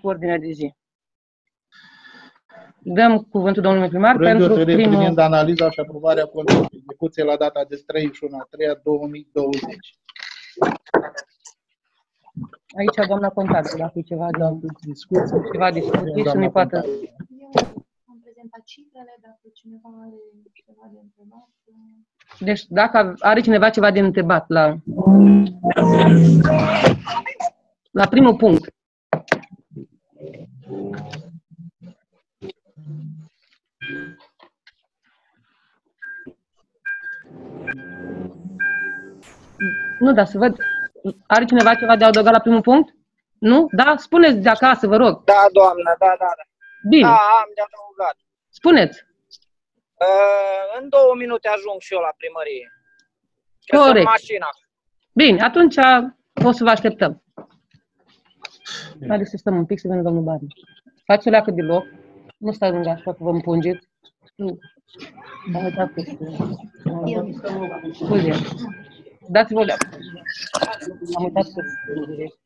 raport cu ordinea de zi. Dăm cuvântul domnului primar Proiect de pentru hotărâre primul... privind analiza și aprobarea conturilor execuție la data de 31 a 3 2020. Aici, doamna contabil, dacă e ceva de Discuție. ceva discuții să Doamna ne poată... contabil. Eu am prezentat cifrele, dacă cineva are ceva de întrebat. Deci, dacă are cineva ceva de întrebat la, la primul punct. Nu, dar să văd. Are cineva ceva de adăugat la primul punct? Nu? Da? Spuneți de acasă, vă rog. Da, doamnă, da, da, da. Bine, Da, am de adăugat. spuneți. Uh, în două minute ajung și eu la primărie. Că sunt Corect. mașina. Bine, atunci o să vă așteptăm. Haideți să stăm un pic să vedem domnul Barni. Faceți o leacă de loc. Nu stați lângă așa că vă împungeți. Nu. Am uitat că Scuze. Dați-vă o leacă. Am uitat că sunt direct.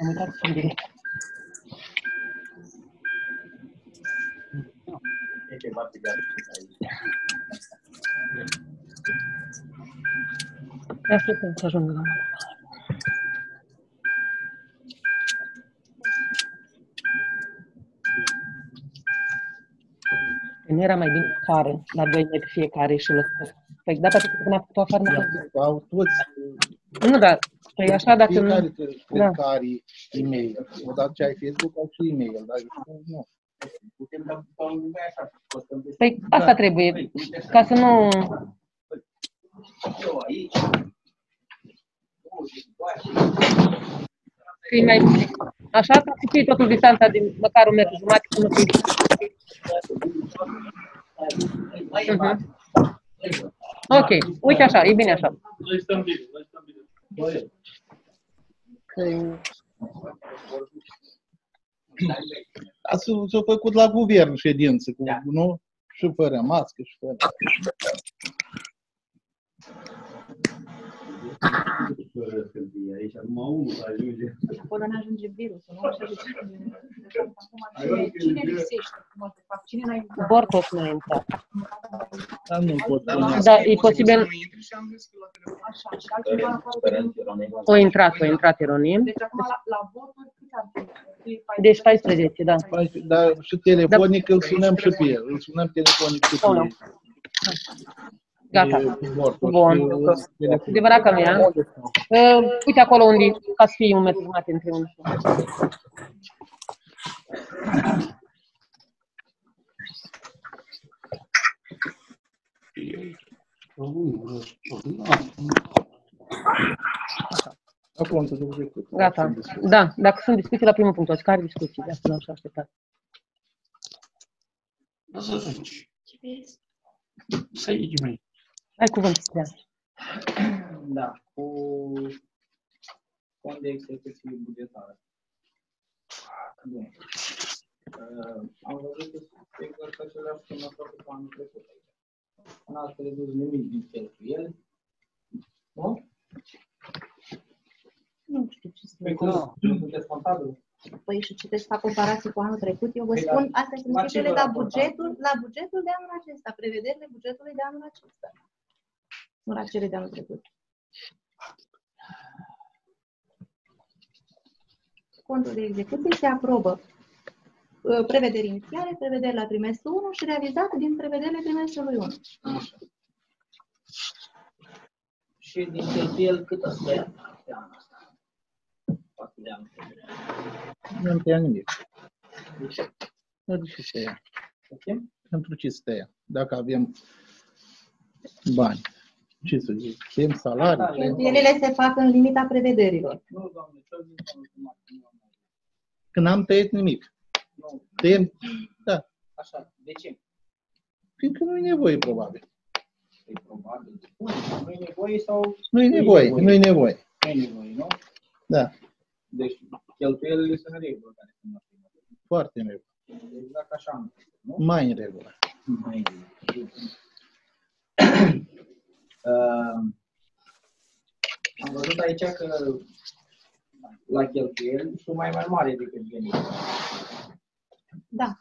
Am uitat că sunt direct. Ne așteptăm să ajungă la Nu era mai bine care, la 2 metri fiecare și lăsă. Păi da, pentru că până a făcut afară nu a Au toți, Nu, dar păi așa dacă fiecare nu... cred Da. că are e-mail. Odată ce ai Facebook, au și e-mail, dar eu nu. Păi asta trebuie, ca să nu... Fii mai... Așa, ca să fie totul distanța din măcar un metru jumătate până fie. Mhm. Ok, uite așa, e bine așa. Noi stăm bine, noi stăm bine. Dar s-a s-a făcut la guvern ședință, cu, nu? Și fără mască și fără. Aici numai unul ajunge. Acolo nu ajunge virusul, nu? Așa zice. Acum, cine- Cine lipsește? Cum să fac? Cine n-a intrat? Bortos nu a intrat. Dar nu pot spune. Da, e posibil... Așa, și altcineva acolo. O intrat, o intrat ironim. Deci acum la, la voturi cât ar fi? Deci 14, da. Dar și telefonic îl sunăm și pe el. Îl sunăm telefonic și pe Aoleu. el. Gata. E Bortos. Bun. Și, telefon- Adevărat că nu e, a? Uh, uite acolo unde, ca să fie un metru jumate între unul și unul. Acum să duc trecut. Gata. Da, dacă sunt discuții la primul punct, ați care discuții? De asta nu așa așteptat. Nu să zici. Ce vezi? Să iei mai. Ai cuvânt, da. Da, cu fond de execuție bugetară. Bun. Uh, am văzut că sunt exact aceleași sume făcute cu anul trecut. N-ați redus nimic din cheltuieli. Nu? Nu știu ce să Păi zic. cum? Nu sunteți contabil? Păi și citesc ca comparație cu anul trecut. Eu vă Păi spun, da. astea sunt La ce cifrele vă la raportați? bugetul, la bugetul de anul acesta, prevederile bugetului de anul acesta. Nu la cele de anul trecut. Contul de execuție se aprobă uh, prevederi inițiale, prevederi la trimestrul 1 și realizat din prevederile trimestrului 1. Așa. Și din cheltuieli cât a stă pe anul ăsta? Față de anul trecut. Nu îmi tăia nimic. De ce? Nu de ce să ia? Ok? Pentru ce să tăia? Dacă avem bani. Ce să zic? Chem Da, salarii? Cheltuielile se fac în limita prevederilor. Nu, doamne, ce zic domnul primar, că nu am mai- Că n-am tăiat nimic. Nu, Tăiem, da, așa, de ce? fiindcă nu e nevoie, probabil. Păi probabil. Bun, nu e nevoie sau Nu e nevoie, nu e nevoie. nu e nevoie, nu? Da, Deci cheltuielile sunt în regulă care sunt la primă. foarte în regulă. Exact așa am făcut, nu? Mai în regulă. Mai bine. Uh, am văzut aici că la cheltuieli sunt mai mai mari decât venituri. Da.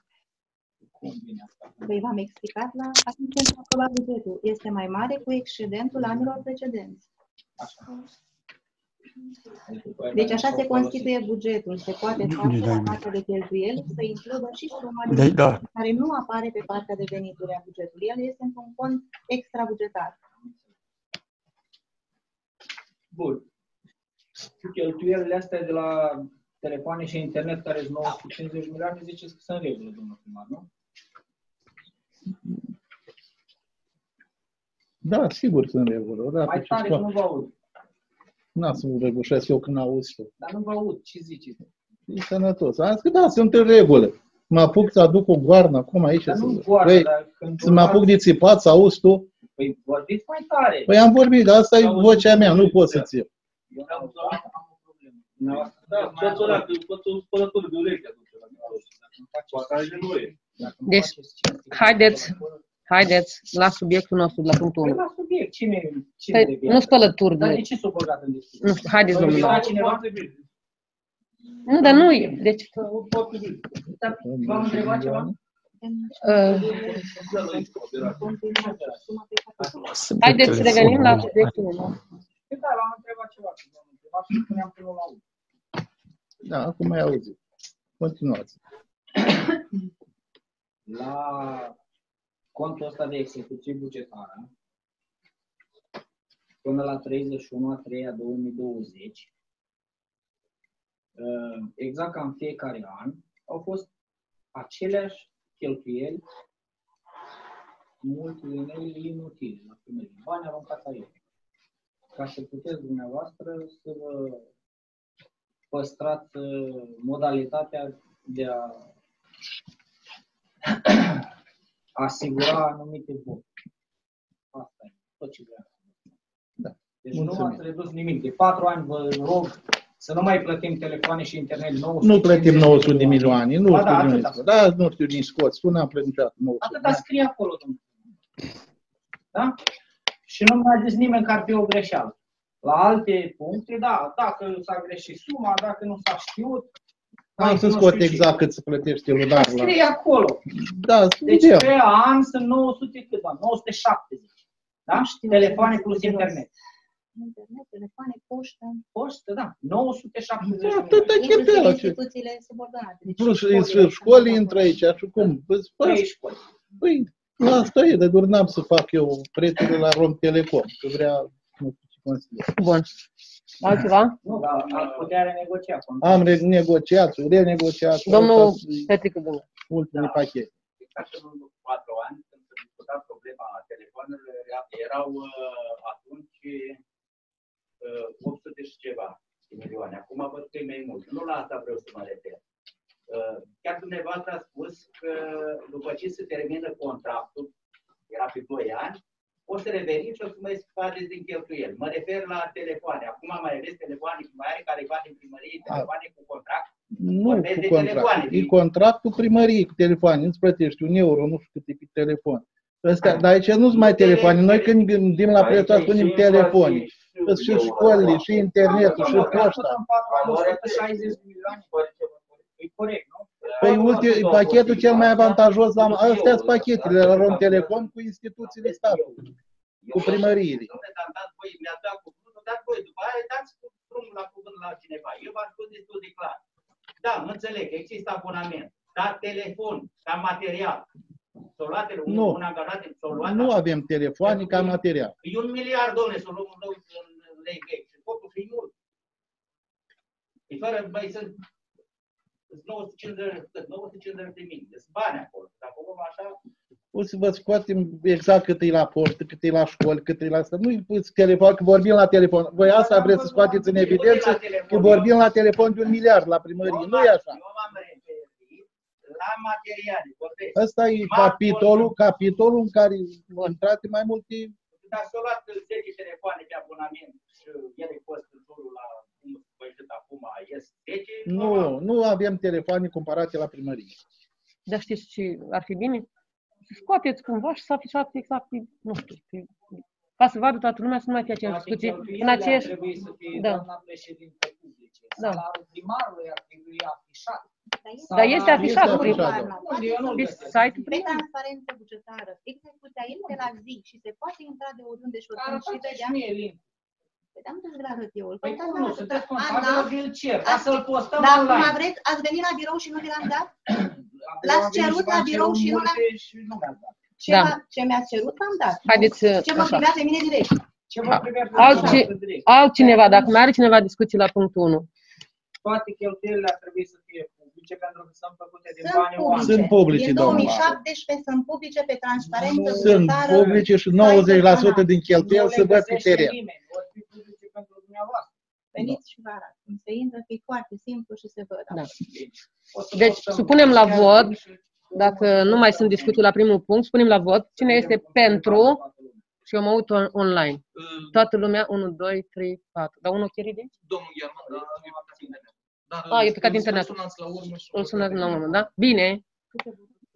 Cum vine asta? Păi v-am explicat la atunci când s-a aprobat bugetul. Este mai mare cu excedentul anilor precedenți. Așa. Deci așa se constituie bugetul. Se poate face da, la da. partea de cheltuieli să includă și suma Da, de da. care nu apare pe partea de venituri a bugetului. El este într-un cont extra-bugetar. Bun. Cu cheltuielile astea de la telefoane și internet, care sunt 950 milioane, ziceți că sunt în regulă, domnul primar, nu? Da, sigur sunt în regulă. Da, Mai ce tare că scoate. nu vă aud. N-am să mă răgușesc eu când auzi tu. Dar nu vă aud. Ce ziceți? E sănătos. Am zis că da, sunt în regulă. Mă apuc să aduc o goarnă acum aici. Dar să, nu goară, Păi, dar când să mă apuc de țipat, să auzi tu. Păi vorbiți mai tare. Păi am vorbit, dar asta e vocea mea, nu pot să țip. Eu am, am o problemă. Dumneavoastră, Da, mai poți ăla, că poți un spălător de ureche atunci. la microfon. dacă îmi faceți- Poate are nevoie. dacă îmi Deci, faceți cinstit, haideți. acolo- Haideți la subiectul nostru, la punctul Păi 1. la subiect, cine, cine Păi, devine? nu spălături. Dar de de- ce s-o băgat în discuție? Nu știu, haideți, Păi, domnule. era cineva? Foarte bine. Nu, dar nu e. Deci, Foarte bine. Dar V-am întrebat ceva? Uh, haideți să revenim la subiectul 1. Păi Da, l-am întrebat ceva. pe domnul primar și spuneam că nu l-aud. Da, acum mai auzi. Continuați. La contul ăsta de execuție bugetară, până la 31 a 3 a 2020, uh, exact ca în fiecare an, au fost aceleași cheltuieli multiliniile inutile la primărie, bani aruncați aici. Ca să puteți dumneavoastră să vă păstrați uh, modalitatea de a asigura anumite voturi. Asta e tot ce vreau. Da. Deci Mulțumim. nu ați redus nimic. De patru ani vă rog să nu mai plătim telefoane și internet 900 Nu plătim 900 de milioane, nu Ba știu da, din atâta. unde. Da, nu știu din scoți. Tu n-am plătit niciodată 900. Atâta scrie acolo, domnule. Da? Și nu mai a zis nimeni că ar fi o greșeală. La alte puncte, da, dacă s-a greșit suma, dacă nu s-a știut, Am mai să nu scot știu ce. exact cât se plătește lunar la... Scrie acolo. Da, să Deci vedem. pe an sunt 900 cât, da? 970. Da? știu Telefoane ce plus este internet. Internet, telefoane, poștă, Poștă, da. 970 Da, de tot milioane. e inclusiv cheltuială. ce- instituțiile subordonate. Deci Plus și școlii, școlii intră aici și cum? Păi, Trei școli. Păi, asta e, de doar n-am să fac eu prețurile la Rom Telecom, că vrea, nu știu ce consider. Bun. Altceva? Nu, dar ar putea renegocia. Am renegociat, renegociat. Domnul asta e Petrică Bună. ultimul pachet. Exact în urmă cu patru ani, când s-a discutat problema telefonelor, era- erau uh, atunci uh, 800 și ceva de milioane. Acum văd că e mai mult. Nu la asta vreau să mă refer. Uh, Chiar dumneavoastră a spus că după ce se termină contractul, era pe 2 ani, o să reveniți și o să mai scoateți din cheltuieli. Mă refer la telefoane. Acum mai aveți telefoane, mai are careva din primărie, telefoane cu contract. Nu Vorbesc cu de contract. telefoane, E din- contractul primăriei cu telefoane. Îți plătești un euro, nu știu cât e pe telefon. Astea, dar aici nu sunt mai Nu telefoane. Noi tele- când gândim la prețul spunem telefoane. Sunt și școlile, și internetul, și poșta. În patru ani, 160 de milioane. E corect, nu? Păi ulti, pachetul cel mai avantajos, la, astea sunt pachetele la Rom Telecom cu instituțiile statului, cu primăriile. Dom'le, dar dați voi, mi-ați dat cuvântul, dați voi, după aia dați cu drumul la cuvânt la cineva. Eu v-am spus destul de clar. Da, mă înțeleg, există abonament, dar telefon, ca material. S-o luat un, Nu. un angajat, s-o luat. Nu avem telefoane ca material. E un miliard, domnule, să o luăm în leu- în lei vechi. Și totuși e mult. E fără, băi, sunt sunt 950, cât? 950 de mii. Sunt bani acolo. Dacă o luăm așa, O să vă scoatem exact cât e la poștă, cât e la școli, cât e la asta. Nu-i pus telefon, că vorbim la telefon. Voi asta vreți să scoateți în evidență, că vorbim la telefon de un miliard la primărie. Nu e așa. Eu m-am referit la materiale. Vorbesc. Ăsta e capitolul, capitolul în care intrate mai multe Dar s-au luat 10 telefoane de abonament și ele costă în jurul la, cum văzut acum, ies 10. Nu, nu avem telefoane comparate la primărie. Dar știți ce ar fi bine? Să scoateți cumva și să afișați exact, pe- nu știu, pe- ca să vadă toată lumea să nu mai fie aceeași discuție în aceeași... Trebuie să fie Da. doamna președinte public. publice. Da. Salariul primarului ar trebui afișat. Dar este afișat Este prin afișat. Unde eu nu-l pe găsesc. site-ul Pe primar. transparență bugetară, execuția este la zi și se poate intra de oriunde și oricând și Arătați și vedea. mie link. Vedeam unde îți arăt eu. Îl Păi uitați cum la nu? arăt. Sunteți Ana, contabilă, vi-l cer, ca să-l postăm Dar acum online. vreți, ați venit la birou și nu vi l-am dat? Am L-ați venit cerut și la v-am birou cerut și nu multe și nu mi-ați dat. Ce, Da. m-a- ce mi-ați cerut, v-am dat. Haideți, Ce mă așa. privea pe mine direct. Ce vă privea pe Alții- dumneavoastră direct? Altcineva, dacă mai are cineva discuții la punctul 1. Toate cheltuielile ar trebui să fie publice pentru că sunt făcute din Sunt banii publice. oamenilor. Sunt publice, Din domnul. 2017 sunt publice pe transparență Sunt bugetară. publice și 90% din cheltuieli se văd pe teren. Nimeni, ori fi publice pentru dumneavoastră. Veniți și vă arăt. Când se intră, e foarte simplu și se văd. Da. O să Deci, postăm supunem la chiar vot, și- Dacă nu mai sunt discuții la primul punct, spunem la vot cine este pentru și eu mă uit on- online. Toată lumea, 1, 2, 3, 4. Dar unul chiar ridici? Domnul Gherman, dar e plecat internet. Dar A, e plecat îl internet. Sunați la urmă și Îl sună la urmă, da? Bine.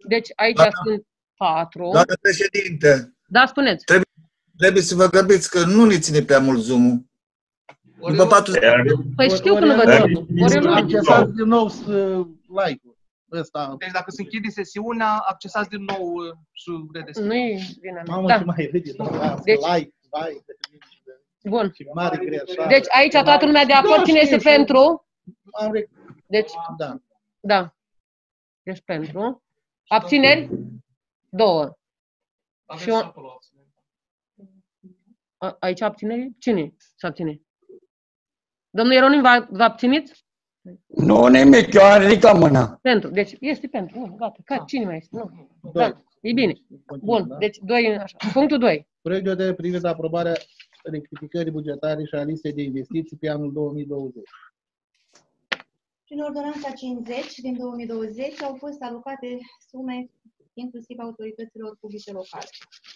Deci aici Da. sunt 4. Doamne președinte, Da, spuneți. trebuie să vă grăbiți că nu ne ține prea mult zoom-ul. Ori După eu- 40 Păi Ori- știu că nu ori- vă ori- dăm. Ori eu nu. Accesați din nou uh, like-ul ăsta. Deci dacă se închide sesiunea, accesați din nou uh, și redeschideți. Nu e vina mea. Mamă, Da. ce mai vede, da, lasă, Deci- like, like, Bun. și mare greșeală. Deci aici toată lumea de acord. Da, Cine știu, este știu. pentru? Am rec- Deci, da. da. Deci pentru. Abțineri? Două. Aveți și eu- și acolo abținere. A- Aici abțineri? Cine se abține? Domnul Ieronim, vă vă abțineți? Nu nimic, eu am ridicat mâna. Pentru. Deci este pentru. Bun, gata. Ca, cine mai este? Nu. Doi. Da. E bine. Continuăm, Bun. da? Deci doi, așa. Punctul 2. Proiect de hotărâre privind aprobarea rectificării bugetare și a listei de investiții pe anul 2020. Prin ordonanța 50 din 2020 au fost alocate sume inclusiv autorităților publice locale.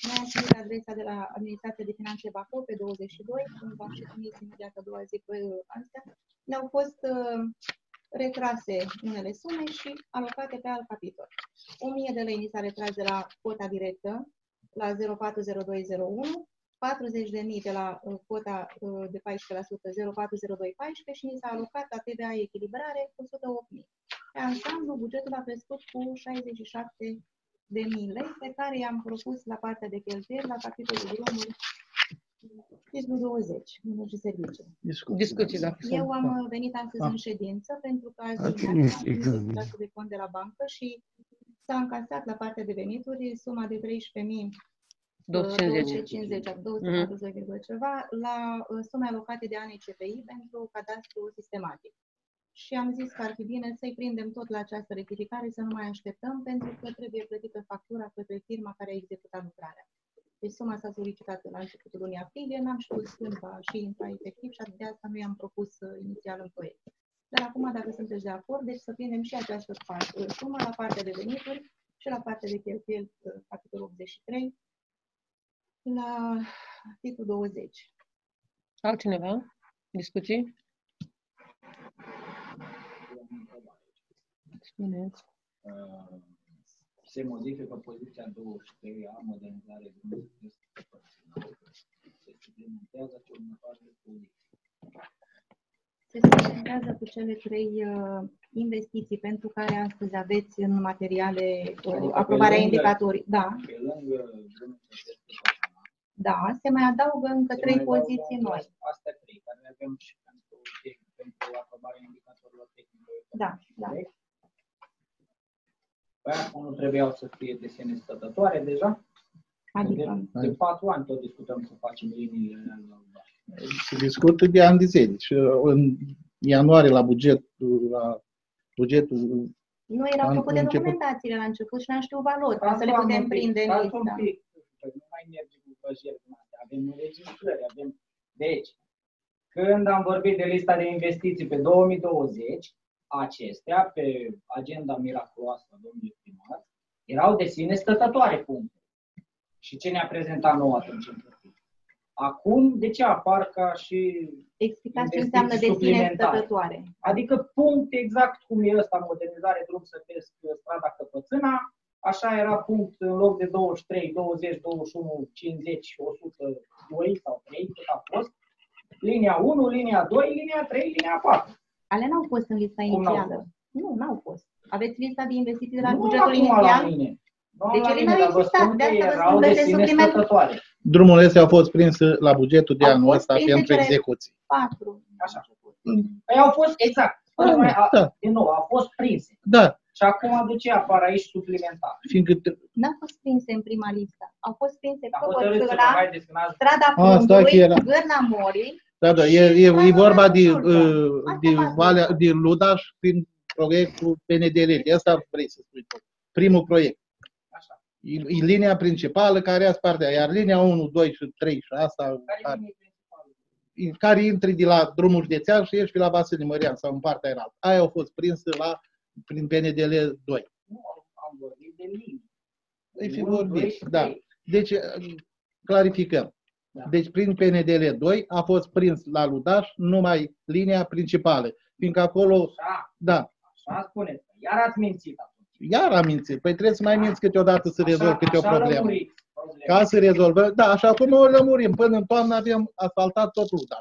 Noi am primit adresa de la Administrația de Finanțe Bacău pe 22, când v-am și trimis imediat a doua zi pe astea. Ne-au fost uh, retrase unele sume și alocate pe alt capitol. 1000 de lei ni s-a retras de la cota directă la 040201, 40 de mii de la uh, cota uh, de 14% 040214 și ni s-a alocat la TVA echilibrare 108 mii. Pe ansamblu, bugetul a crescut cu 67 de mii lei pe care i-am propus la partea de cheltuieli la capitolul drumuri titlul 20, număr și servicii. Discuții. Discuții, da. Eu am uh, venit astăzi Ah. în ședință pentru că azi Atunci, dimineața am sigur. primit rezultatul de cont de la bancă și s-a încasat la partea de venituri suma de 13.000 250. 250, 242, ceva, la uh, sume alocate de anii CPI pentru cadastru sistematic. Și am zis că ar fi bine să-i prindem tot la această rectificare, să nu mai așteptăm, pentru că trebuie plătită factura către firma care a executat lucrarea. Deci suma s-a solicitat la începutul lunii aprilie, n-am știut când va și intra efectiv și de asta nu i-am propus uh, inițial în proiect. Dar acum, dacă sunteți de acord, deci să prindem și această parte, uh, sumă la partea de venituri și la partea de cheltuieli, uh, capitolul 83, la titlul 20. Altcineva? Discuții? Spuneți. Uh, se modifică poziția 23 a modernizare drumului se suplimentează cu următoarele poziții. Se sublinează cu cele trei uh, investiții pentru care astăzi aveți în materiale uh, aprobarea indicatorii. Da, Pe lângă drumul cetățean personal, da, se mai adaugă încă se trei mai adaugă poziții noi. Astea trei, care le avem și pentru, pentru aprobarea indicatorilor tehnice. Da, da. Păi acum nu trebuiau să fie desene stătătoare deja? Adică, De, de patru ani tot discutăm să facem liniile alea la albaștru. Se discută de ani de zile și uh, în ianuarie la buget, la bugetul nu erau Am făcute început- documentațiile la început și n-am știut valori, ca să le Stați putem un pic, prinde în stați un listă. pic, că nu mai merge cu păjeri din astea. Avem înregistrări, avem... Deci, când am vorbit de lista de investiții pe 2020, acestea, pe agenda miraculoasă a domnului primar, erau de sine stătătoare puncte. Și ce ne-a prezentat nou atunci în hârtie? Acum, de ce apar ca și Explicați ce Investiții înseamnă de sine suplimentare. stătătoare. Adică punct exact cum e ăsta, modernizare drum să pesc strada Căpățâna, așa era punct în loc de 23, 20, 21, 50, 102 sau 3, cât a fost. Linia 1, linia 2, linia 3, linia 4. Ale n-au fost în lista Cum n-au inițială. Nu, n-au fost. Aveți lista de investiții de la Nu bugetul acum la inițial? mine. Nu Deci la ele mine, n-au dar vă existat, spun de că asta vă erau spun de de sine supliment. stătătoare. Drumurile astea au fost prinse la bugetul de Au anul fost ăsta prinse pentru cele- execuții. Patru. Așa. Păi au fost, exact. Fără Da, mai, a, da. din nou, au fost prinse. Da, Și acum de ce apar aici suplimentar? fiindcă te- N-au fost prinse în prima listă. Au fost prinse Dar hotărâți să vă Căpățâna, haideți că n-ați strada A, stai că Fundului, era. Gârna Morii. Da, da, e, e, e vorba de, Ascultă. uh, de, Asta Valea, fac. de Ludaș prin proiectul PNDL. Asta vrei să spui tu. Primul proiect. așa. E, e linia principală care ia partea, iar linia 1, 2 și 3 și asta, Care e care, linia principală? care intri de la drumul județean și ești pe la Vasile Mărian sau în partea aia. Aia au fost prinse la, prin PNDL 2. Nu, am- am vorbit de linii. Îi fi Unu, doi vorbit, și da. trei. Deci, uh, clarificăm. Da. Deci, prin PNDL 2 a fost prins la Ludaș numai linia principală. Fiindcă acolo, Așa, da, așa spuneți. Iar ați mințit atunci. iar am mințit. Păi trebuie să mai minți câteodată să rezolvi câte o așa problemă. lămuriți problema. Ca să rezolvăm. Da, așa cum o lămurim. Până în toamnă avem asfaltat tot Ludaș.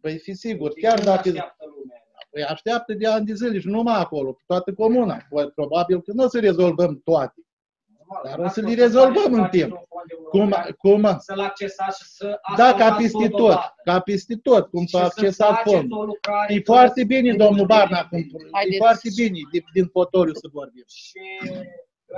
Păi fi sigur, chiar Când dacă... așteaptă lumea? Păi așteaptă de ani de zile și numai acolo, pe toată comuna. Păi, Probabil că nu o să rezolvăm toate. Normal, Dar dacă o să le ați rezolvăm face în faceți timp. un fond Cum, european, cum, Să-l accesați și să da, ca asfaltați peste tot tot, odată. ca peste tot, cum Și s-a să accesat faceți fondul. o lucrare E tot foarte bine, de domnul bine. Barna, cum, e Haideți. foarte bine, din, din potoriu să vorbim. Și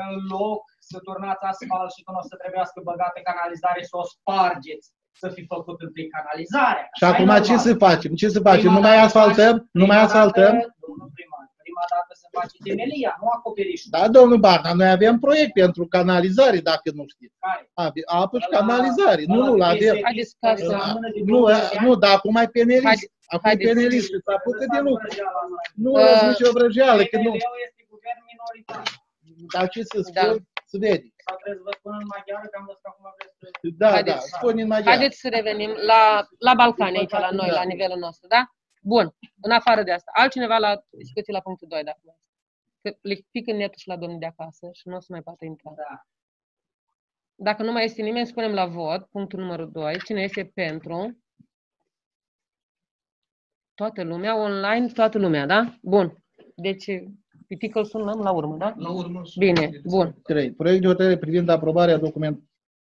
în loc să turnați asfalt și când o să trebuiască băgată canalizare, să o spargeți, să fi făcut întâi canalizarea. Și Așa e acum normal. ce să facem? Ce să facem? Prima Nu mai dată asfaltăm? faci- Nu mai prima asfaltăm? Dată, domnul primar, prima dată se face temelia, nu acoperișul. Da, domnul Barna, noi avem proiect pentru canalizare, dacă nu știți. Care? Ave- Apă și Ăla- canalizare. Nu, ăla nu, de la avem. PSD, Haideți ca care să- se amână de Nu, 20 de ani. nu, dar acum ai penelist. Haide- Acum e haideți. penelist și s-a apucat de lucru. Nu Uh, uh, nicio vrăjeală, că nu. PNL-ul este guvern minoritar. Dar ce să Da. spun, să vede. Sau trebuie să vă spun în maghiară, că am văzut că acum vreți să... Da, Haideți. da, spune în maghiară. Haideți să revenim la, la Balcani, aici, la noi, la nivelul nostru, da? Bun. În afară de asta. Altcineva la discuție la punctul 2, dacă mai este. Că le pic în netul și la domnul de acasă și nu o să mai poată intra. Da. Dacă nu mai este nimeni, spunem la vot, punctul numărul 2. Cine este pentru? Toată lumea, online, toată lumea, da? Bun. Deci, pitică îl sunăm la urmă, da? La urmă. Bine, bun. 3. Proiect de hotărâre privind aprobarea document,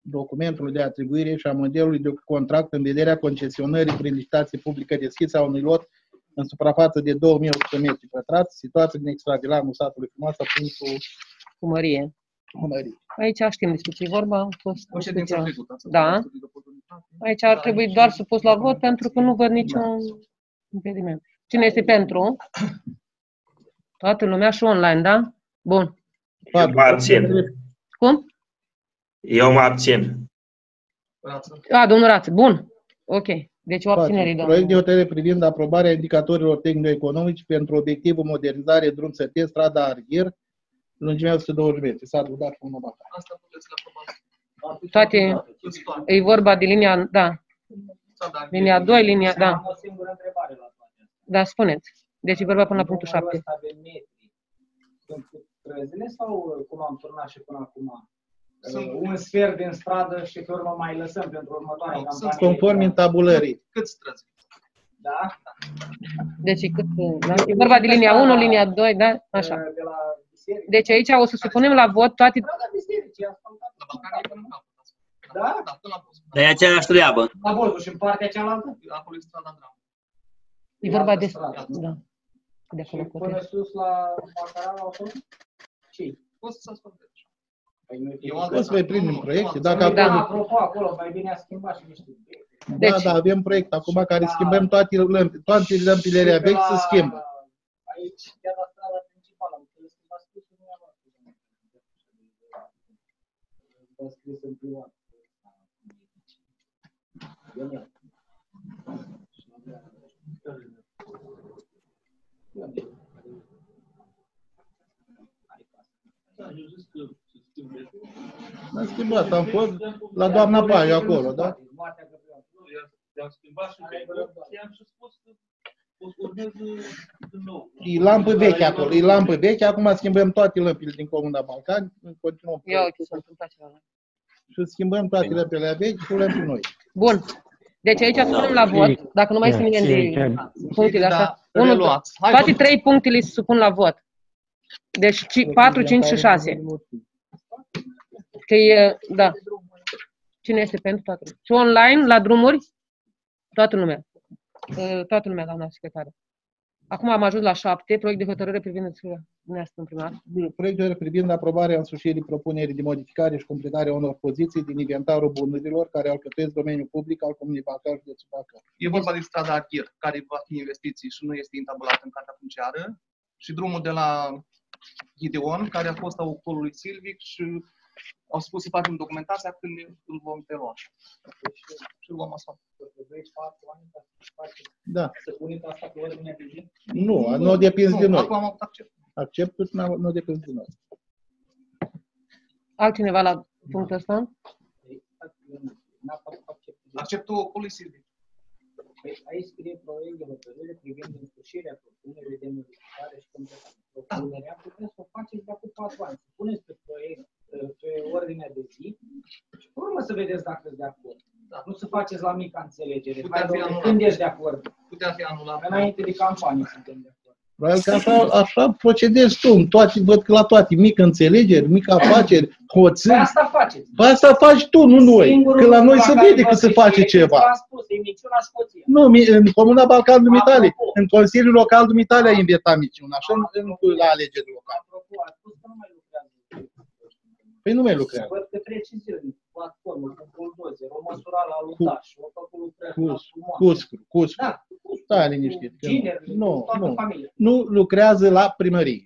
documentului de atribuire și a modelului de contract în vederea concesionării prin licitație publică deschisă a unui lot în suprafață de 2100 metri pătrați, situație din extravilanul satului Frumoasa, punctul Cu mărie. Mării. Aici știm despre ce e vorba. A fost O ședință discuția. trecută. ați Da. avut de oportunitate. Aici ar trebui doar supus la vot pentru că nu văd niciun impediment. Cine este pentru? Toată lumea și online, da? Bun. Patru. mă abțin. Cum? Eu mă abțin. Rață. A, domnul Rață. Bun. Ok. Deci o Patru. abținere, Proiect de domnul. hotărâre privind aprobarea indicatorilor tehnico-economici pentru obiectivul modernizare drum sătie, strada Arghir, lungimea 120 metri, satul dat cu Nobaca. Asta puteți le aprobați. Toate, Toți toate. e vorba de linia, da, S-a dat. linia 2, linia, da, Am o singură întrebare la toate astea. da, spuneți. Deci e vorba până la punctul Numărul 7. ăsta de metri sunt cu străzile sau uh, cum am turnat și până acum? Sunt- Uh, Un sfert din stradă și pe urmă mai lăsăm pentru următoarea Nu, sunt campanie. Conform intabulării. Cât străzi? Da? Deci cât, da? e vorba de linia 1, linia 2, da? Așa. Uh, De la biserică. Deci aici o să supunem la vot toate, Strada bisericii, asfaltată. La Balcani e până în capăt. Da? Da, până la post. Dar e aceeași treabă. La Bolcu și în partea cealaltă? Acolo e strada Andra. e vorba altă de, stradă. da, de Și acolo până putem. sus la Macarala sau ce Poți să asfaltezi. Poți să mai prindem Nu, nu, proiecte, nu, dacă Da, acolo... apropo, acolo mai bine a schimbat și niște Da, Deci- da, avem proiect acum care Da. schimbăm toate, lămpi, toate lămpile alea vechi să schimbă. Aici, chiar la strada principală, am înțeles că v-a scris dumneavoastră. V-a scris în privat. Ionel. Am schimbat, am fost la doamna Paiu acolo, da? Moartea Gabriel. I-am schimbat și pe i-am și spus că urmez din nou. E lampă veche acolo, e lampă veche, acum schimbăm toate lămpile din Comuna Balcani, continuăm Ia uite, s-a întâmplat ceva. și schimbăm toate lămpile vechi cu lămpi noi. Bun. Deci aici supunem la vot, dacă nu mai este nimeni de punctele astea. Unu, Reluați. Hai, toate domnule. trei punctele se supun la vot. Deci 4, 5 și 6. Că e, da. Cine este pentru toată lumea? Și online, la drumuri? Toată lumea. Uh, Toată lumea, doamna secretară. Acum am ajuns la 7, proiect de hotărâre privind înscrierea dumneavoastră în primar. Proiectul privind aprobarea însușirii propunerii de modificare și completare a unor poziții din inventarul bunurilor care alcătuiesc domeniul public al Comunei Bacău, județul Bacău. E vorba de strada Arghir, care va fi investiții și nu este intabulat în cartea funciară. Și drumul de la Gideon, care a fost a ocolului Silvic și au spus să facem documentația când îl vom prelua. Deci, și îl vom asfalta. Da. Să puneți asta pe ordinea de zi? Nu, nu depins de noi. Acum am avut accept. Acceptul nu, nu depins de noi. Altcineva la punctul ăsta? Acceptul ocolului Silvic. Păi aici scrie proiect de hotărâre privind însușirea propunerii de modificare și completare. Propunerea puteți să o faceți de acum patru ani. Să puneți pe proiect, pe ordinea de zi și pe urmă să vedeți dacă sunteți de acord. Da. Nu să faceți la mica înțelegere. Putea Hai, fi domnule, anulat. când ești de acord? Putea fi anulat. Înainte de campanie suntem de acord. Probabil că așa, așa procedezi tu. în Toate, văd că la toate, mică înțelegeri, mică afaceri, hoțâni. Păi asta faceți. Păi asta faci tu, nu noi. Singurul Că la noi lucru se la care vede vă că se sfârșiți face e că ceva. V-am spus, e minciuna scoție. Nu, mi- în Comuna Balcan Dumitale, în Consiliul Local Dumitale a inventat minciuna, așa în, în, la alegeri locale. Apropo, a spus că nu mai lucrează. Păi nu mai lucrează. Văd că trece zilnic, platformă, cu buldozer, o măsura la lutaș, o făcut lucrări la Cus, frumoase. cuscru, cuscru. Da, Stai liniștit. că gineri, Nu, toată nu. familia. Nu lucrează la primărie.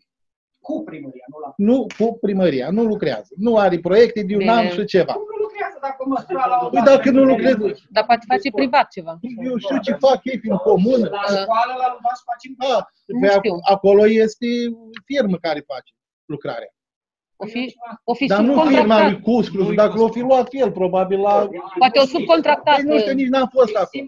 Cu primăria, nu la Nu cu primăria, nu lucrează. Nu are proiecte de un Bine. an și ceva. Nu lucrează dacă măsura la o Păi dacă nu lucrează, Dar poate face privat ceva. eu știu ce fac ei în comună. La școală, la luvaș facem Ah, Nu pe știu. ac- acolo este firmă care face lucrarea. O fi, o fi Dar nu firma lui subcontractat. Cuscru, dacă l-o fi luat el, probabil la... Poate o subcontractat. Păi nu știu, nici n-am fost acolo.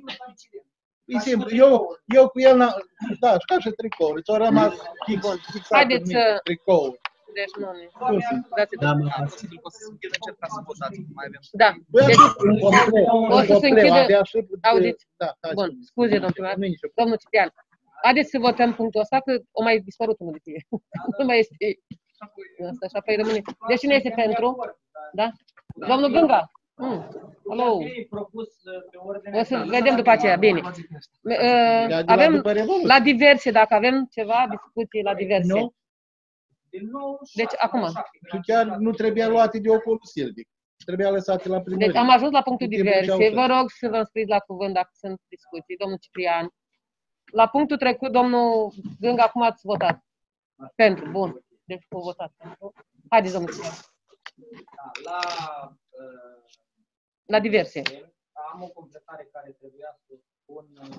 E simplu. Eu, eu cu el, n-am- da, și ca și tricouri. Ți-au rămas fix, fixat Haideți în mine, să- tricouri. Deci nu ne. Nu sunt. Dați Da, mă, posibil că o să se închidă încet ca să votați. Mai avem. Da. Păi Deci, atât, un compleu, o un să se compleu, închidă. abia și... Auziți? Da, hai Bun, să- scuze, domnul primar. Nu e nicio Domnul Ciprian, haideți să votăm punctul ăsta, că o mai dispărut unul de fie. Nu mai este asta, așa, păi rămâne. Deci cine este pentru? Da? Domnul Gânga? Mm. Alo. propus uh, pe ordine. O să vedem după aceea, bine. Uh, Ia de la Avem după Revoluție. la diverse, dacă avem ceva discuții la diverse. Nu? Din nou, Deci, acum. Și chiar nu trebuia luate de ocolul Silvic. Trebuia lăsate la primărie. Deci am ajuns la punctul În timpul ce au diverse. fost. Vă rog să vă înscriți la cuvânt dacă sunt discuții. Domnul Ciprian. La punctul trecut, domnul Gânga, acum ați votat. Pentru, bun. Deci o votat pentru. Haideți, domnul Ciprian. Da, la, uh, La diverse. am o completare care trebuia să o pun uh,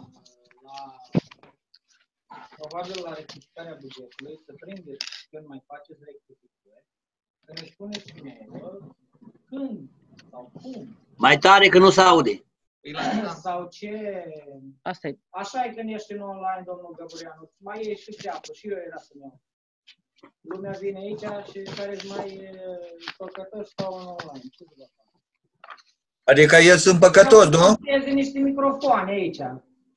la probabil la rectificarea bugetului, să prindeți când mai faceți rectificări, să ne spuneți nouă când sau cum Mai tare că nu se aude. sau ce... Asta e. Așa e când ești în online, domnul Găbureanu, mai e și ceapă, și eu era să-mi iau. Lumea vine aici și care mai păcătoși stau în online. Ce să vă fac? Adică eu sunt păcătos, nu? Iese niște microfoane aici.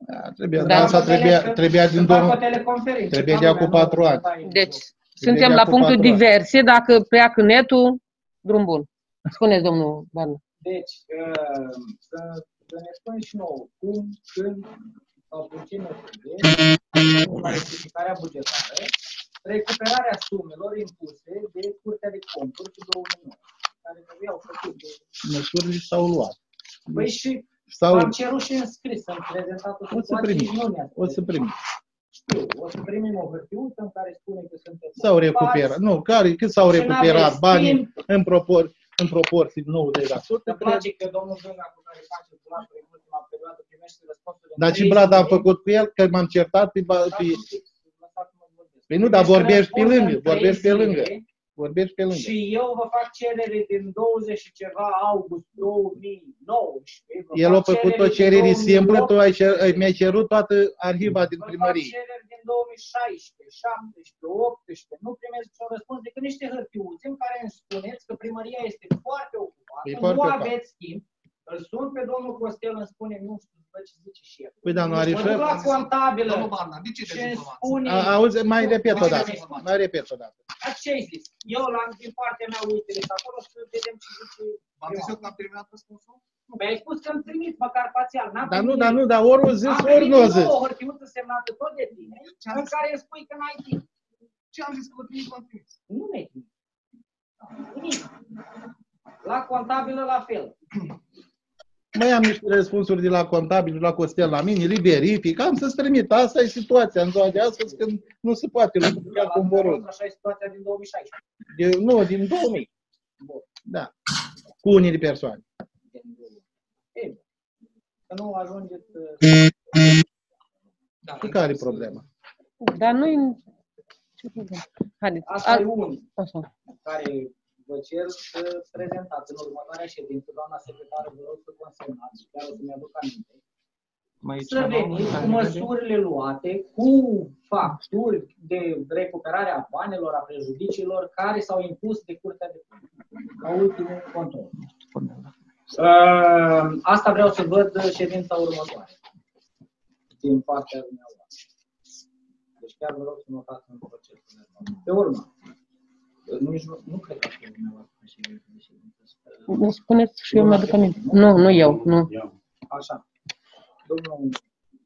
Da, trebuia, Da. da. asta trebuia, trebuia din Să fac o domnul... teleconferință. Trebuia de ca acum lumea, patru nu ani. stai- Deci, Trebuie suntem de la acum punctul patru ani. diverse. Dacă pleacă netul, drum bun. Spuneți, domnul Barna. Deci, uh, să, să ne spuneți și nouă cum, când sau prin ce metode, la rectificarea bugetară, recuperarea sumelor impuse de Curtea de Conturi cu 2009, care trebuiau făcute. Măsurile s-au luat. Păi și Sau am cerut și în scris, am prezentat o o să situație primim. și nu ne-ați O să primim. Știu, o să primim o hârtiuță în care spune că suntem S-au recuperat. Nu, care, cât s-au Și recuperat n-aveți banii timp. în, propor, în proporție de 90%. Îmi place că domnul Gânga cu care face blatul în ultima perioadă primește răspunsuri. în Dar ce trei blat am zile. făcut cu el? Că m-am certat pe... ba- pe... Lăsați-mă vorbesc. Păi nu, dar Primește vorbești pe răspuns lângă, în trei vorbești pe zile lângă. Vorbești pe lângă. Și eu vă fac cerere din 20 și ceva august 2019. vă El fac a făcut cerere o cerere din simplă, 2008, tu ai cer, ai- mi-ai cerut toată arhiva din Vă fac primărie. cereri din 2016, 17, 18. Nu primesc niciun răspuns decât niște hârtiuțe în care îmi spuneți că primăria este foarte ocupată, E nu foarte ocupată. aveți timp. Îl sun pe domnul Costel, îmi spune, nu știu, bă, ce zice șeful. Păi da, nu are Mă duc șef? la contabilă Domnul Barna, de ce și te îmi informații? spune... A- Auzi, mai repet o Mai dată. repet. Mai repet o dată. A, ce ai zis? Eu l-am din partea mea, uite-le pe acolo să vedem ce zice. V-am zis eu că am terminat răspunsul? Nu, mi ai spus că îmi trimit măcar parțial. N-am Dar nu, primit dar nu, nimic. dar ori o zis, Am ori primit nu o din zis. nou o hârtiuță semnată tot de tine, în care îmi spui că n-ai timp. Ce am zis că vă trimis, v-am trimis. Nu mi-ai timp. Nimic. La contabilă la fel. Mai am niște răspunsuri de la contabil, de la Costel la mine, li verific, am să-ți trimit. Asta e situația în ziua de astăzi, când nu se poate lucra chiar cu un borun. Așa e situația din 2016. De, nu, din 2000. Da. Cu unele persoane. Ei, bă, Să nu ajungeți... Da, Și care e problema? Dar nu Ce problemă? Haideți. Asta Al- e unul Așa. care vă cer să prezentați în următoarea ședință, doamna secretară, vă rog să consemnați și chiar o să-mi aduc aminte. Mai Să veniți cu măsurile luate, cu facturi de recuperare a banilor, a prejudiciilor care s-au impus de Curtea de Conturi. La ultimul control. Uh, Asta vreau să văd ședința următoare. Din partea dumneavoastră. Deci chiar vă rog să notați în procesul verbal. Pe urmă, nici nu, nu cred că pe dumneavoastră ședință de ședință. Îmi Spuneți și eu mi-aduc aminte. Nu, nu eu, nu. Așa. Domnul,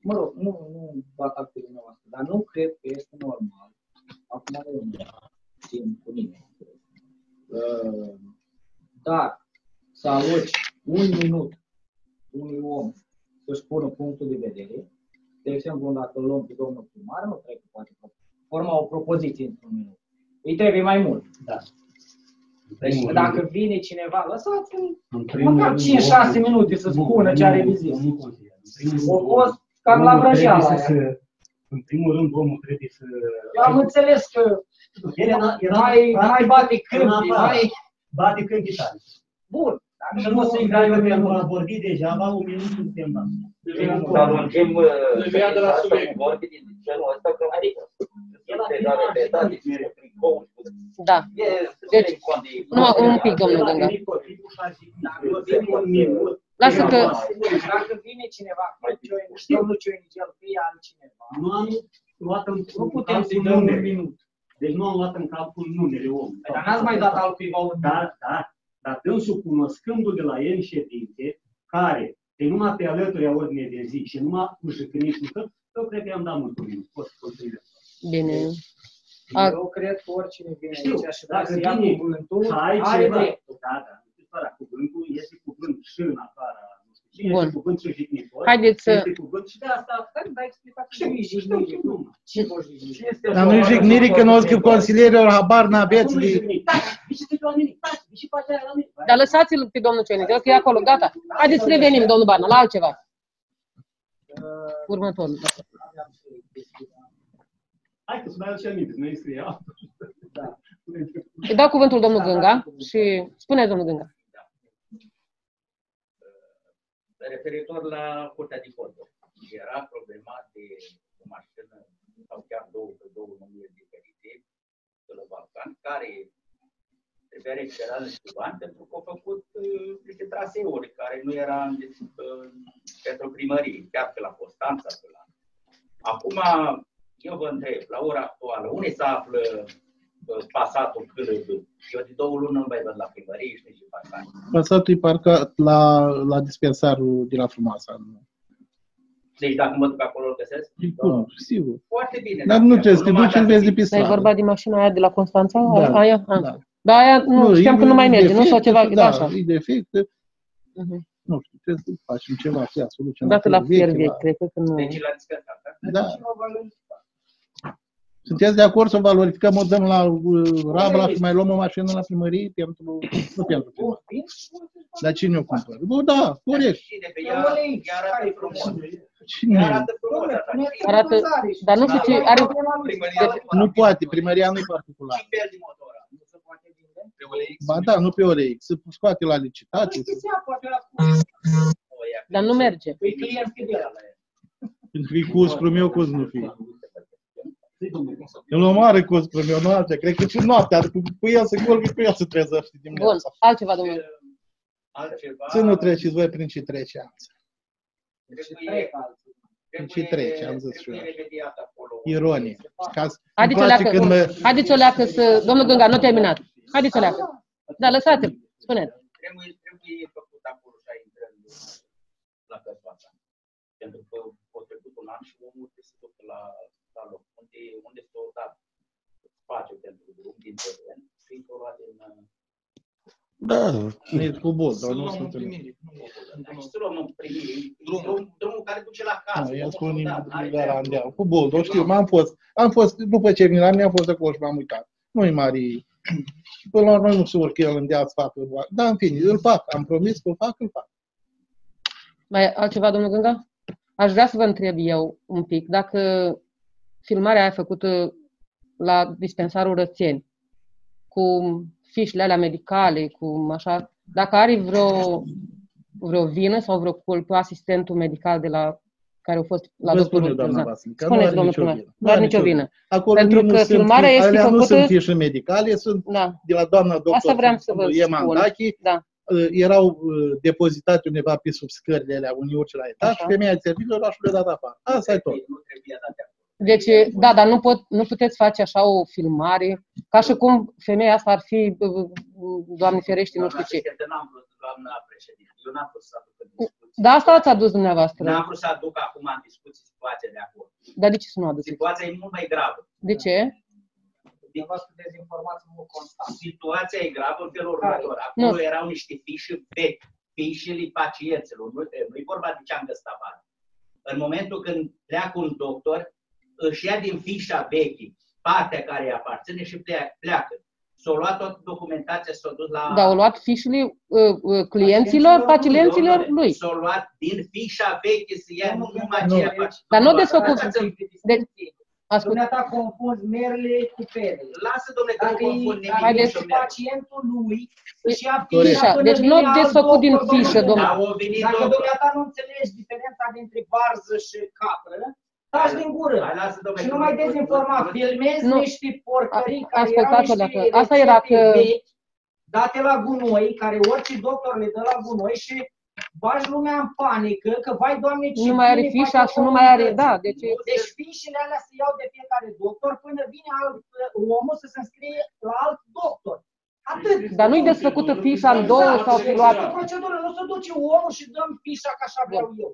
mă rog, nu, nu vă atac pe dumneavoastră, dar nu cred că este normal. Acum nu țin cu nimeni. Uh, Dar să aloci un minut unui om să-și spună punctul de vedere, de exemplu, dacă îl luăm pe domnul primar, nu trebuie poate forma o propoziție într-un minut. Îi trebuie mai mult. Da. Deci primul dacă rând- vine cineva, lăsați-l În primul măcar rând, 5-6 omul- minute să nu, spună ce nu, are de zis. nu consider. În primul rând, O omul- fost cam la omul vrăjeală trebuie să aia. se- În primul rând, omul trebuie să... Eu am înțeles că El era- era- mai, mai bate în câmpii, afară. mai... Bate câmpii tare. Bun, dacă Și nu nu o să-i să-i dai dai eu pentru a vorbi degeaba, un minut suntem da. Dar lungim Legat de la asta subiect. cu vorbi din genul ăsta, că adică El a de venit dare de și date, cu cu tricouri, cu... Da. E, Deci, cont de- numai un pic, domnul El a Gânga. venit cu timpul și a zis, eu zic un minut. Lasă că... Dacă vine cineva, că Cioinic- domnul Cioinigel, fie altcineva, Nu am luat în nu putem calcul să-i dăm un numele. minut. Deci nu am luat în calcul numele omului. Dar n-ați mai dat altcuiva un minut. Dar, da, dar dânsul cunoscându de la el în ședințe, care pe numai pe alături a ordine de zi și numai cu jăcânici nu tot, eu cred că i-am dat mult minut. Pot să continui. Bine. A- Eu cred că oricine vine Știu, aici și vrea dacă să ia vine cuvântul, să ai are ceva. dreptul. Da, da. Fără cuvântul este cuvânt și în afara. nu știu ce, Bun. Este cuvânt și jignitor. Haideți să- Este cuvânt și de asta. Dar da explicat că Știu, nu-i știu, jignire. știu, nu. Ce vă jignire? Dar nu-i jignire că nu o că consilierilor habar n-aveți Nu de... jigni. Taci, vii și zici la mine, taci, vii și faci aia la mine. Dar lăsați-l pe domnul Cionic, că e acolo, gata. Haideți să revenim, domnul Barna, la altceva. Următorul. Hai că să mai aduce aminte, să mai scrie altul. Da. Îi dau cuvântul domnul Gânga și spuneți, domnul Gânga. referitor la Curtea de Conturi. Era problema de o mașină sau chiar două pe două numere diferite de la Balcan, care trebuia recuperat niște bani pentru că au făcut uh, niște traseuri care nu era uh, pentru primărie, chiar pe la Constanța, pe la... Acum, eu vă întreb, la ora actuală, unde se află uh, pasatul Cârâd? Eu de două luni nu mai văd la primărie și nici pasat. Pasatul e parcat la, la dispensarul de la Frumoasa. Deci dacă mă duc acolo, îl găsesc? Bun, sigur. Foarte bine. Dar nu trebuie să te Numai duci în dacă vezi de zici- pe Dar e stradă. vorba de mașina aia de la Constanța? Da, Aia? Ah. da. Dar aia nu, știam că nu mai merge, nu? Sau ceva, da, da, așa. e defect, Mhm. nu știu, trebuie să facem ceva, să ia soluția. Dată la fier vechi, cred că nu... Deci la descărcat, da? Da. Sunteți de acord să valorificăm, o dăm la uh, Rabla și mai luăm o mașină la primărie pentru, nu pentru primar. Dar cine o cumpără? Bă, da, corect. Cine pe ea, ea arată frumos. Cine? Arată frumos, așa. Arată, dar nu știu ce are... Primăria Nu poate, primăria nu e particulară. și pierde motora. Nu se poate vinde? Pe OLX. Ba da, nu pe ORX, se scoate la licitație. Ce se ia, poate la Dar nu merge. Păi client fidel la el. Pentru că e cu scrumeu, cu nu fi. El omoară cu scrumeu noaptea, cred că și noaptea, cu, cu el se culcă, cu el se trezește Bun, dimineața. altceva, domnule. Altceva... Să nu treceți voi prin ce trece alții. Trebuie, Prin ce trece, am zis și eu. trebuie remediat acolo. Ironie. Ca să- îmi Haideți o place leacă, când mă... haideți o leacă să... Domnul Gânga, nu terminat. Haideți o leacă. Da, lăsați-l. Spuneți. Trebuie, trebuie făcut acolo și ai intrări la căsuața. Pentru că a trecut un an și omul trebuie să ducă la, la loc. Unde, unde s-a dat spațiu pentru drum din teren și s-a luat din... uh, Da, Nu cu bol, dar Să nu luăm sunt în primire. Și să luăm în primire. Drum, drumul care duce la casă. Nu, el omul spune soldat, n-are de la treabă. Andeal. Cu bol, știu, m-am fost, am fost, după ce vin la mine, am fost acolo și m-am uitat. Nu-i mare. Și până la urmă nu se urcă el în deal să facă. Dar în fine, îl fac. Am promis că îl fac, îl fac. Mai altceva, domnul Gânga? Aș vrea să vă întreb eu un pic dacă filmarea aia făcută la dispensarul Rățeni, cu fișele alea medicale, cu așa, dacă are vreo, vreo vină sau vreo culpă asistentul medical de la care a fost la Vă doctorul spune, doamna Cruzan. Vasilica, nu Spuneți, are domnul nicio Cruzan. vină. Nu are nicio vină. Acolo Pentru nici că nu sunt, filmarea este alea nu făcută- sunt fișe medicale, sunt Da. de la doamna doctor Asta vreau să vă Ema spun. Andachi, Da. uh, erau uh, depozitate undeva pe sub scările alea, unii urci la etaj, Așa. și femeia de serviciu era și le-a dat afară. Asta e tot. Nu trebuie dat acolo. Deci, da, dar nu, pot, nu puteți face așa o filmare, ca și cum femeia asta ar fi, Doamne ferește, nu știu Doamna ce. președinte, n-am vrut, doamna președinte. Eu n-am vrut să aduc în discuție. Da, asta ați adus dumneavoastră. N-am vrut să aduc acum în discuție situația de acolo. Dar de ce să nu aduceți? Situația e mult mai gravă. De ce? Dumneavoastră dezinformați în mod constant. Situația e gravă în felul următor. Acolo erau niște fișe vechi, fișele pacienților. Nu, nu e vorba de ce am găsit afară. În momentul când pleacă un doctor, își ia din fișa veche partea care îi aparține și plea- pleacă. S-a luat toată documentația, s-a dus la... Dar au luat fișele uh, uh, clienților, pacienților lui. S-a luat din fișa veche să ia numai Nu. aceea pacientă. Dar nu desfăcut. Deci, ascult. Dumneata confunzi merele cu perele. Lasă, domnule, că nu Dacă confund e- nimic. dacă Haideți. e pacientul lui, își ia Corect. fișa până Deci vine nu alt desfăcut din doctor, fișă, domnule. Da, o venit Dacă doctor. dumneata nu înțelegi diferența dintre varză și capră, taci din gură. Hai, lasă, domnule, Și nu că mai nu- dezinforma. nu- Filmezi Nu. niște porcării A- care erau ascultați-o niște dacă- asta era rețete că- vechi, date la gunoi, care orice doctor le dă la gunoi și bagi lumea în panică că, vai, Doamne, ce Nu mai are bine fișa face și nu mai are, comunității. da, deci Deci fișele alea se iau de fiecare doctor până vine alt, omul să se înscrie la alt doctor. Atât. Dar nu-i desfăcută fișa în două sau Exact. luată. Este o procedură, nu se duce omul și dăm fișa ca așa vreau eu.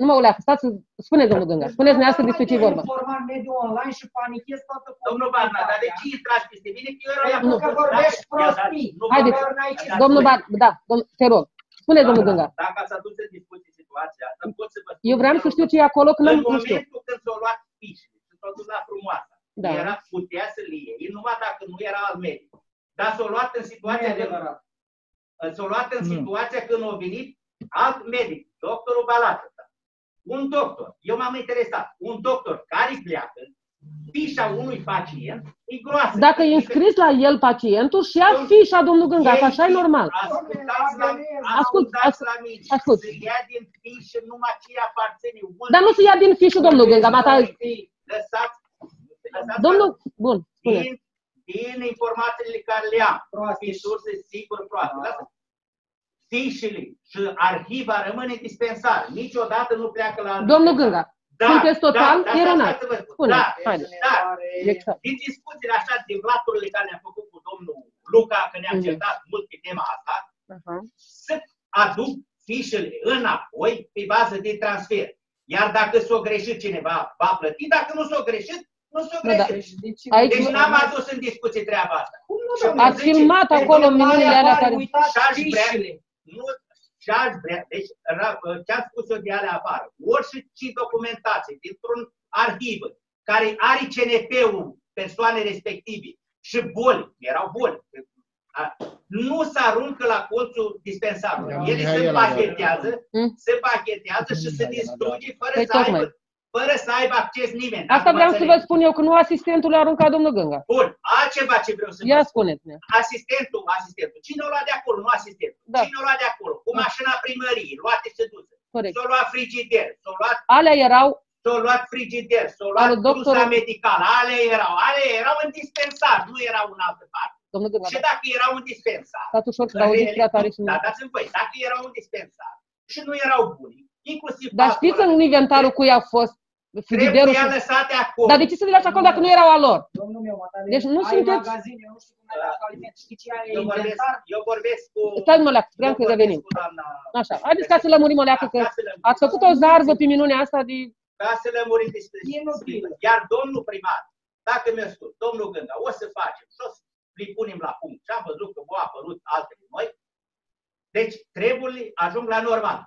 Nu mă uleacă, stați, să- spuneți, domnul Gânga, spuneți dumneavoastră despre ce e vorba. Informa în mediul online și panichez toată Domnul Barna, dar de ce intrați peste mine? Că eu eram la Pentru că vorbești prostii. Nu, Haideți, Doar n-ai ce domnul Bar, da, domn- te rog, spuneți, domnul Gânga. Dacă ați adus în discuție situația asta, pot să vă spun Eu vreau să știu ce e acolo, că În nu nu știu. momentul când s-au luat fișele, când s-au dus la frumoasa, Da. era, putea să le iei, numai dacă nu era al medic. Dar s-au luat în situația de... S-au luat în Nu. situația când a venit alt medic, doctorul Balată. Un doctor, eu m-am interesat, un doctor care pleacă, fișa unui pacient e groasă. Dacă e înscris la el pacientul și ia fișa, domnul Gângaș, că așa e normal. Ascultați la, Ascult, ascultați la mine. ascult. Să ia din fișă numai ce îi aparține. Dar nu se ia din fișă, domnul Gângaș, mata. Lăsați, lăsați Domnul, bun, spune. Din, din informațiile care le am, pe surse sigur proaste. Lasă. Fișele și arhiva rămâne dispensar. Niciodată nu pleacă la alt Domnul Gânga, Da, sunteți total da, da, eronat. da, da, da, da, Spune, da, haide. da. Exact. Din discuțiile așa, din vlaturile care le-am făcut cu domnul Luca, că ne-am Mhm. certat mult pe tema asta, Aha. să aduc fișele înapoi pe bază de transfer. Iar dacă s-o greșit cineva, va plăti. Dacă nu s-o greșit, nu s-o Nu, da. greșit. Aici- Deci n-am adus în discuție treaba asta. Și Ați zice, filmat pentru acolo că minunile alea care... Și-aș vrea, nu, și-aș vrea, deci ra- ce-am spus eu de alea afară, orice documentație dintr-un arhivă care are CNP-ul persoanei respective și boli, erau boli, a, nu se aruncă la colțul dispensarului. Da, Ele se Mihaela, pachetează, Mm. se pachetează și se distruge fără Păi să aibă, tocmai. Fără să aibă acces nimeni. Asta Acum vreau să vă înțelegi? spun eu, că nu asistentul a aruncat domnul Gânga. Bun, altceva ce vreau să vă Ia spun. spuneți-ne. Asistentul, asistentul. Cine o lua de acolo? Nu asistentul. Da. Cine o lua de acolo? Cu mașina primăriei, luate și duse. Corect. S-o luat frigider, s-o luat, Alea erau, s-o luat frigider, s-o luat Al crusa doctorul- medicală, ale erau, ale erau în dispensar, nu erau în altă parte. Domnul Gârga, Și dacă era un dispensar, stați ușor că auziți prea tare și da, mine. dați-mi voi, dacă era un dispensar și nu erau buni, inclusiv Dar patru știți ăla, în inventarul cui a fost frigiderul trebuia și... lăsate acolo. Dar de ce să le lași acolo dacă nu erau a lor? Domnul meu, Matale, Deci nu ai sunteți- magazin, eu nu știu cum ai dat cu aliment. Știi ce ai Eu vorbesc, inventar? eu vorbesc cu... Stai mă leacă, vreau eu că vorbesc revenim. cu doamna... Așa, haideți ca să lămurim o leacă că Ca să lămurim. ați făcut o zarvă pe minunea asta de... Ca să lămurim despre Inutil. Iar domnul primar, dacă mi-a spus, domnul Gânda, o să facem și o să îi punem la punct. Și am văzut că au apărut altele noi. Deci treburile ajung la normal.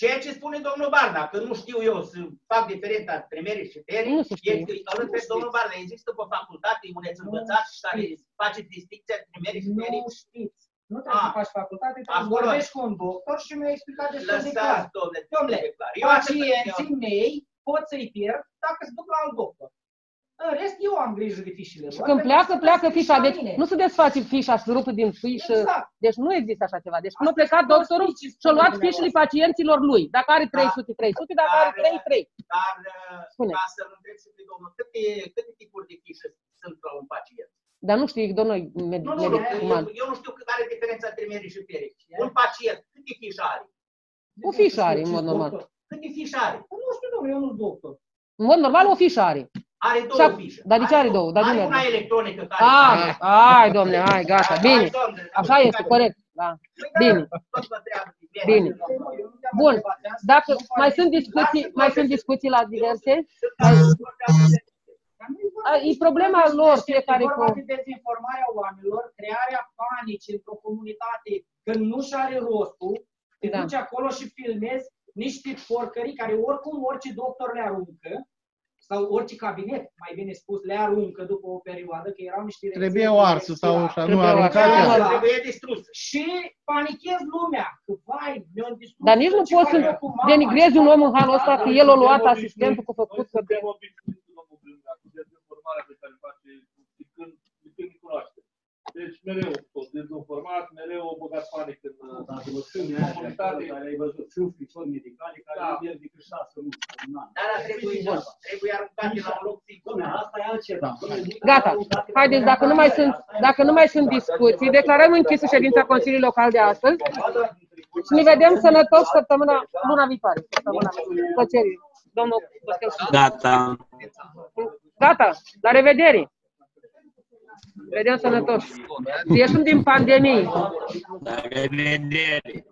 Ceea ce spune domnul Barna, că nu știu eu să fac diferența între merit și perit, Nu se știe. este, îl întreb domnul Barna, există pe facultate uneți învățați și care faceți distinția între merit și perit? Nu știți. Nu trebuie să Ah. faci facultate, trebuie să Acolo- vorbești cu un doctor și mi-a explicat destul de clar. Lăsați, domnule, Domnule, de clar. Eu atât- pacienții mei pot să-i pierd dacă se duc la alt doctor. În rest, eu am grijă de fișele lor. Și când pentru pleacă, că pleacă sunt fișa. la Deci mine. nu se desface fișa, se rupe din fișă. Exact. Deci nu există așa ceva. Deci când a Asta plecat este doctorul ce spune și-a luat dumneavoastră. fișele pacienților lui. Dacă are 300, 300, dacă are 3, 3. Dar, uh, Spune. ca să-l întreb și pe domnul, câte, câte tipuri de fișe sunt la un pacient? Dar nu știi, domnul med- Nu, nu, nu, medic uman. eu, eu nu știu cât are diferența între merit și perit. Un pacient, câte fișe are? O fișă are, în mod normal. Câte fișe are? Nu știu, domnule, eu nu sunt doctor. În mod normal o fișă are. Are Și două ac- fișe. Dar de ce are două? Dar de are unde una are? electronică care... Ai, ai, domnule, ai, gata, Hai, bine. domnule, Așa este, corect. Da. Păi da, Bine. tot vă treabă de merit. Bine. Bun. Dacă mai sunt discuții, mai sunt discuții la diverse, a, e problema lor, fiecare Este vorba cu... de dezinformarea oamenilor, crearea panicii într-o comunitate când nu și are rostul, te Da. duci acolo și filmezi niște porcării care oricum orice doctor le aruncă, sau orice cabinet, mai bine spus, le aruncă după o perioadă, că erau niște Trebuie rețete o arsă sau speciale. așa, nu Trebuie o arsă. aruncat. Trebuie Da, Trebuie distrus. Și panichez lumea, că vai, mi-au distrus. Dar nici nu ce poți fac să eu cu mama, denigrezi ce un fac om în cu halul ăsta tata? că el a luat asistentul cu făcut. Noi că- suntem obișnuiți cu domnul Brânga, cu dezinformarea pe care face de când, de când îi cunoaște. Deci mereu tot dezinformat, mereu o băgat panică în Dacă vă sunt în comunitate. care ai văzut, sunt scrisori medicale care Da. nu merg decât șase luni. un an. Dar ar trebui, trebuie aruncate la un loc sigur. Dom'le, asta e altceva. Gata. Haideți, dacă nu mai sunt, dacă nu mai sunt discuții, declarăm închisă ședința Consiliului Local de astăzi și ne vedem sănătos săptămâna, luna viitoare. Săptămâna plăcerii. Domnul Costel. Gata. Gata, la revedere! Vedem sănătos. Ieșim din pandemie. La revedere.